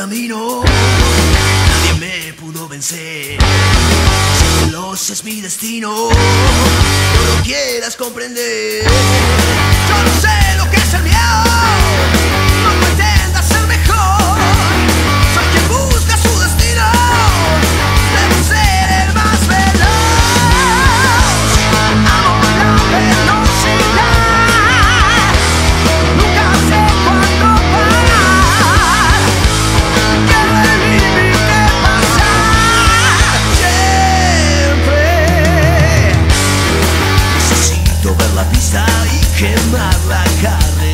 camino, nadie me pudo vencer. Veloz es mi destino, no lo quieras comprender. Yo no sé tornar la carne.